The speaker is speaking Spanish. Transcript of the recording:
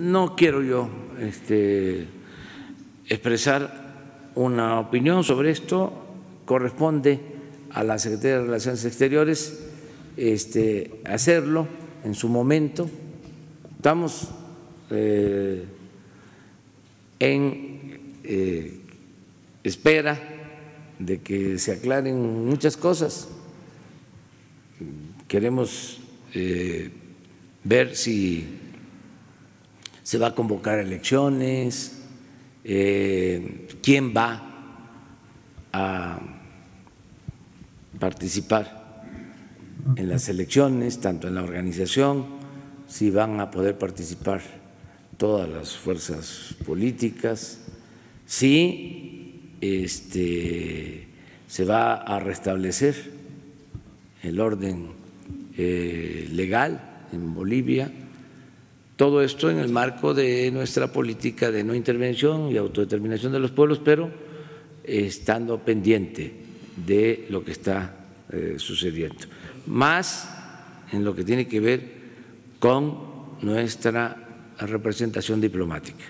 No quiero yo este, expresar una opinión sobre esto, corresponde a la Secretaría de Relaciones Exteriores este, hacerlo en su momento. Estamos eh, en eh, espera de que se aclaren muchas cosas. Queremos eh, ver si se va a convocar elecciones, eh, quién va a participar en las elecciones, tanto en la organización, si van a poder participar todas las fuerzas políticas, si este, se va a restablecer el orden eh, legal en Bolivia todo esto en el marco de nuestra política de no intervención y autodeterminación de los pueblos, pero estando pendiente de lo que está eh, sucediendo. Más en lo que tiene que ver con nuestra representación diplomática.